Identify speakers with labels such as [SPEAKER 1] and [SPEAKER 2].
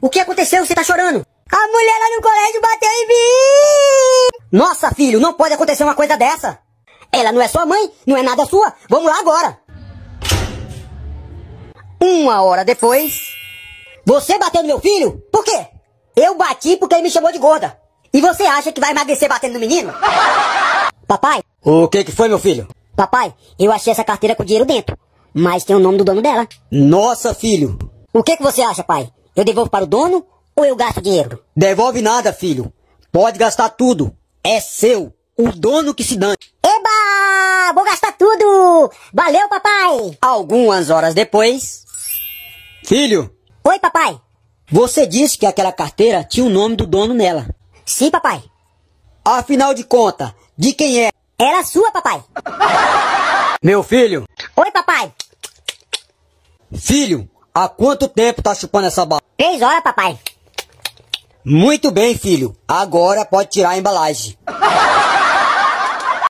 [SPEAKER 1] O que aconteceu? Você tá chorando?
[SPEAKER 2] A mulher lá no colégio bateu em mim!
[SPEAKER 1] Nossa, filho, não pode acontecer uma coisa dessa. Ela não é sua mãe, não é nada sua. Vamos lá agora. Uma hora depois. Você bateu no meu filho? Por quê? Eu bati porque ele me chamou de gorda. E você acha que vai emagrecer batendo no menino? Papai?
[SPEAKER 3] O que que foi, meu filho?
[SPEAKER 1] Papai, eu achei essa carteira com dinheiro dentro. Mas tem o nome do dono dela.
[SPEAKER 3] Nossa, filho.
[SPEAKER 1] O que que você acha, pai? Eu devolvo para o dono ou eu gasto dinheiro?
[SPEAKER 3] Devolve nada, filho. Pode gastar tudo. É seu. O dono que se dane.
[SPEAKER 2] Eba! Vou gastar tudo! Valeu, papai!
[SPEAKER 3] Algumas horas depois. Filho,
[SPEAKER 2] Oi, papai!
[SPEAKER 3] você disse que aquela carteira tinha o nome do dono nela.
[SPEAKER 2] Sim, papai.
[SPEAKER 3] Afinal de contas, de quem é?
[SPEAKER 2] Era sua, papai.
[SPEAKER 3] Meu filho.
[SPEAKER 2] Oi, papai.
[SPEAKER 3] Filho, há quanto tempo tá chupando essa bala?
[SPEAKER 2] Três horas, papai.
[SPEAKER 3] Muito bem, filho. Agora pode tirar a embalagem.